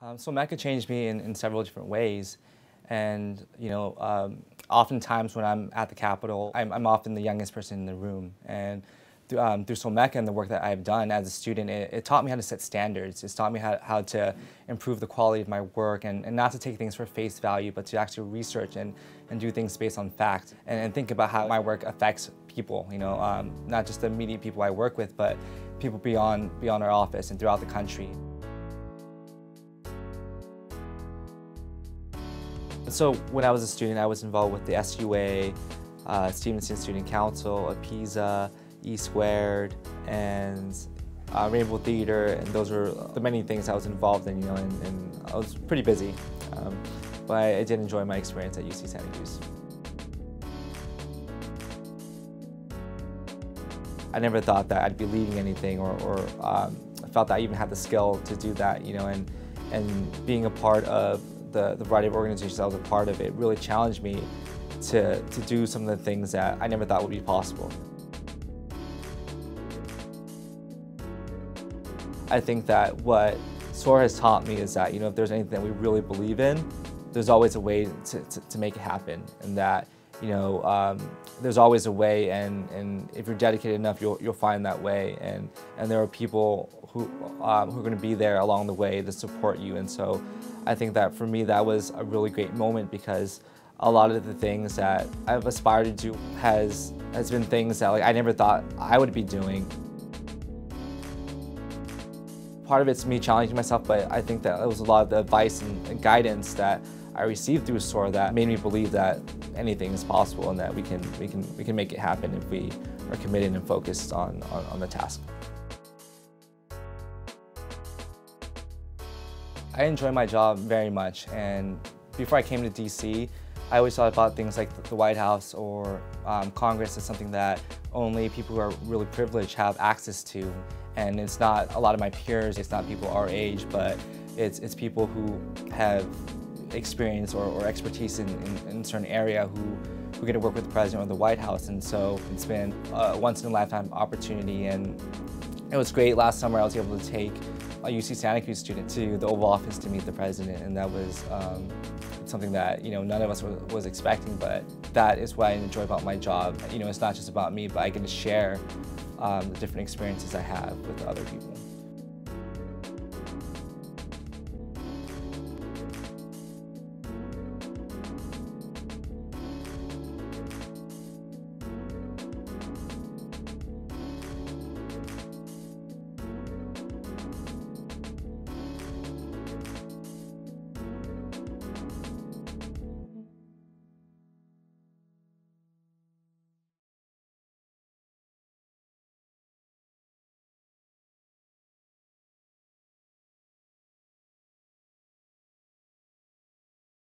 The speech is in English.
Um, SOMeCA changed me in, in several different ways. And, you know, um, oftentimes when I'm at the Capitol, I'm, I'm, often the youngest person in the room. And through, um, through SOMECA and the work that I've done as a student, it, it, taught me how to set standards. It's taught me how, how to improve the quality of my work and, and not to take things for face value, but to actually research and, and do things based on fact and, and think about how my work affects people, you know, um, not just the immediate people I work with, but people beyond, beyond our office and throughout the country. So when I was a student, I was involved with the SUA, uh, Stevenson Student Council, APISA, E Squared, and uh, Rainbow Theater, and those were the many things I was involved in, you know, and, and I was pretty busy. Um, but I, I, did enjoy my experience at UC Santa Cruz. I never thought that I'd be leading anything or, or um, felt that I even had the skill to do that, you know, and, and being a part of the, the variety of organizations I was a part of, it really challenged me to, to do some of the things that I never thought would be possible. I think that what SOAR has taught me is that, you know, if there's anything that we really believe in, there's always a way to, to, to make it happen. And that, you know, um, there's always a way and, and if you're dedicated enough, you'll, you'll find that way. And, and there are people who, um, who are going to be there along the way to support you. And so I think that for me, that was a really great moment because a lot of the things that I've aspired to do has, has been things that like, I never thought I would be doing. Part of it's me challenging myself, but I think that it was a lot of the advice and, guidance that I received through SOAR that made me believe that anything is possible and that we can, we can, we can make it happen if we are committed and focused on, on, on the task. I enjoy my job very much and before I came to DC, I always thought about things like the White House or um, Congress as something that only people who are really privileged have access to. And it's not a lot of my peers, it's not people our age, but it's, it's people who have experience or, or expertise in, in, in, certain area who, who get to work with the President or the White House. And so it's been a once in a lifetime opportunity and it was great. Last summer I was able to take a UC Santa Cruz student to the Oval Office to meet the president, and that was um, something that you know none of us was, expecting. But that is what I enjoy about my job. You know, it's not just about me, but I get to share um, the different experiences I have with other people.